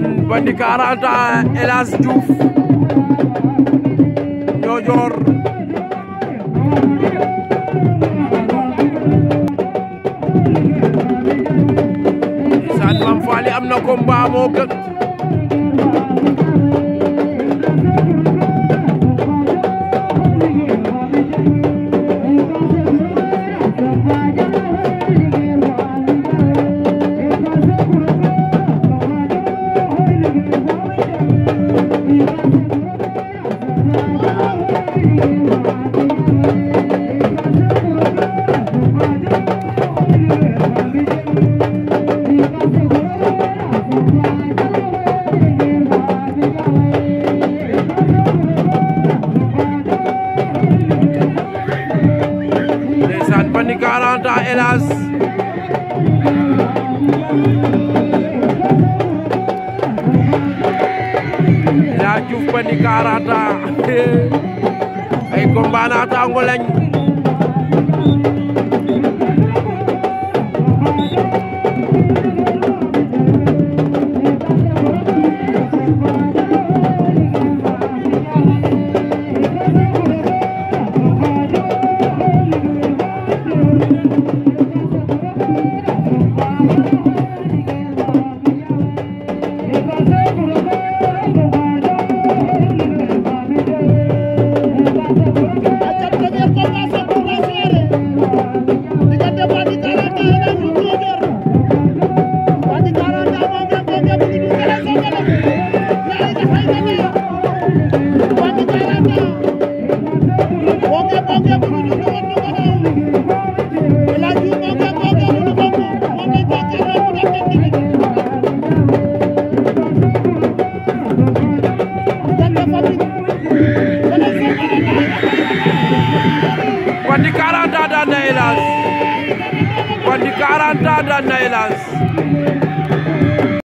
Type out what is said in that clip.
ndeysaan Bandit 40 ans El Hadj Diouf Niodior ndeysaan Mame Faly am na combat moo gën ni 40 ans hélas El Hadj Diouf ba ni 40 ans ay combat naataango lañ Bandit 40 ans dans Nailas Bandit 40 ans dans Nailas